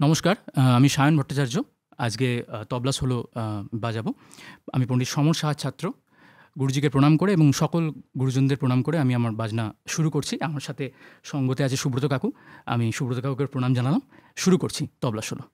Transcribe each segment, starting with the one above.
নমস্কার আমি সায়ন ভট্টাচার্য। আজকে তবলা সোলো বাজাবো। আমি পণ্ডিত সমর সাহার ছাত্র। গুরুজিকে প্রণাম করে এবং সকল গুরুজনদের প্রণাম করে আমি আমার বাজনা শুরু করছি। আমার সাথে সঙ্গতে আছে সুব্রত কাকু। আমি সুব্রত কাকুকে প্রণাম জানালাম। শুরু করছি tabla solo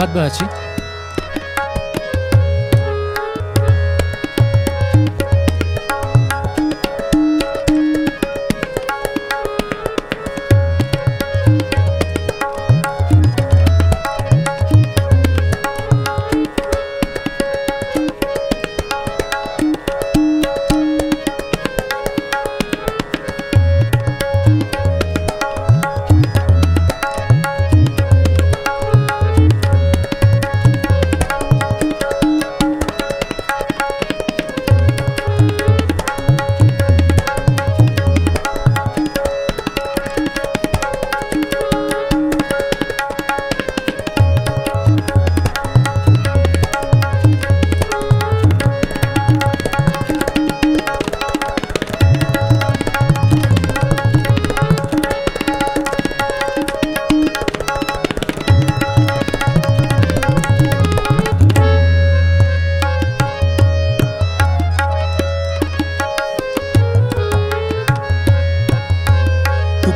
God bless you.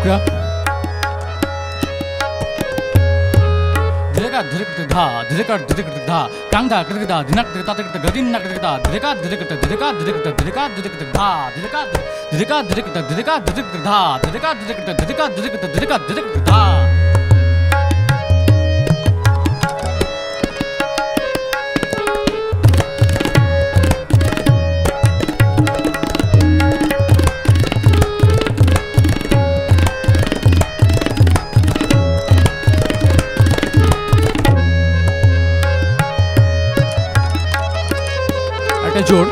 शुक्रिया धिका धिक धा धिका धिक धा कांधा धिक धा, धिनक धिक धा गदिन नक धिक धा धिका धिक धिका धिक धिका धिक धा धिका धिका धिक धिका धिक धा धिका धिक धिका धिक धा। ज़ोर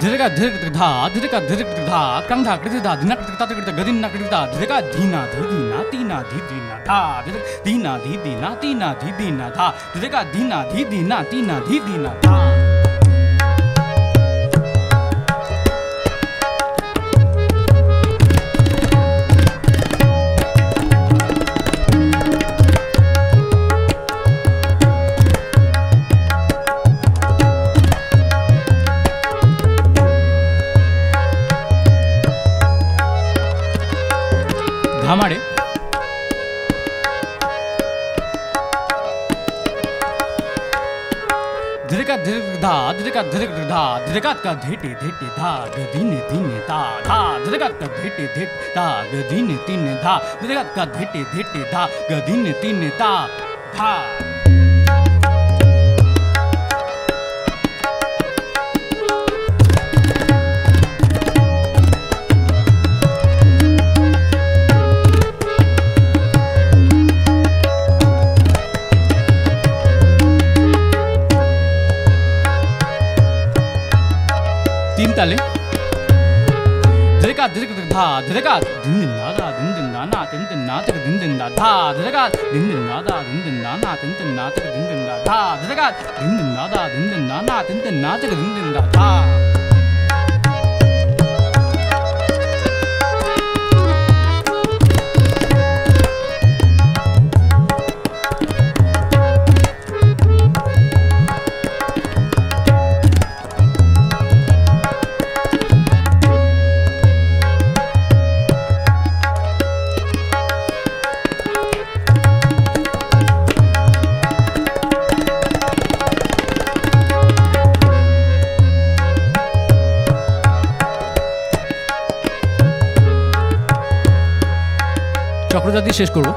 धिरका धिरक धा धिरका धिरक धा कंधा कृति धा धिना कृति धा कृति गदिन ना कृति धा धिरका धीना धी धीना तीना धी धीना धा धिरक धीना धी धीना तीना धी धीना धा धिरका धीना धी धीना तीना धी धीना धा। का धेटे धेटे धाग दिन दिन धा धा धिरेका का धेटे धेट धाग दिन तीन धा धिरेका का धेटे धेटे धा दिन तीन धा धा तीन ताले धिरेका धिरेक धा धिरेका दिन दिन ना दा दिन दिन ना ना दिन दिन ना तक दिन दिन दा धा धिरेका दिन दिन ना दा दिन दिन ना ना दिन दिन ना तक दिन दिन दा धा धिरेका दिन दिन ना दा दिन दिन ना ना दिन दिन ना तक दिन दिन दा धा চক্রজাতি শেষ করবো